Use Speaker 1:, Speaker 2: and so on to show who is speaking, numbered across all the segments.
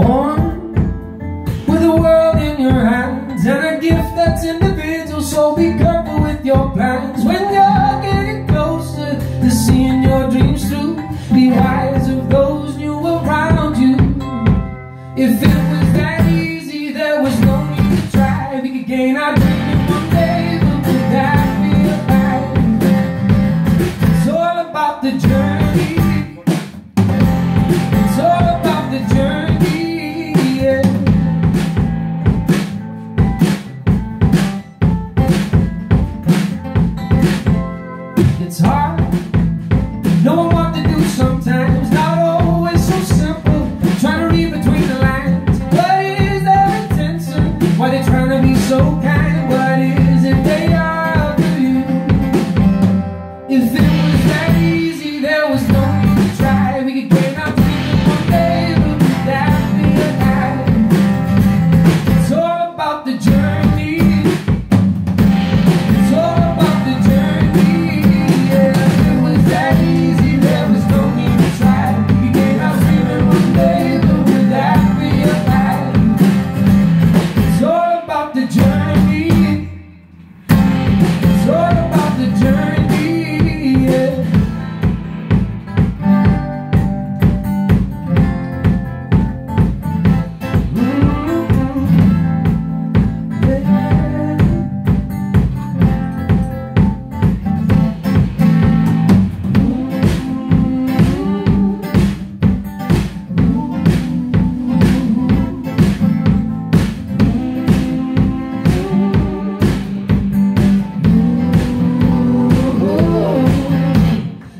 Speaker 1: Born with the world in your hands and a gift that's individual. So be careful with your plans when you're getting closer to seeing your dreams through. Be wise of those new around you. If it was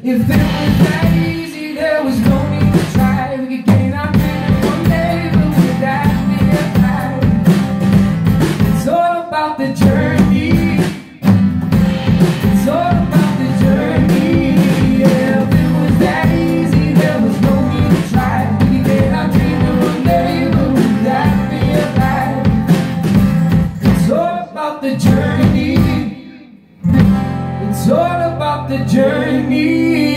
Speaker 1: If it was that easy, there was no need to try. We could gain our freedom one day, but would that be a lie? It's all about the journey. It's all about the journey. Yeah, if it was that easy, there was no need to try. We could gain our freedom one day, but would that be a lie? It's all about the journey. It's all the journey.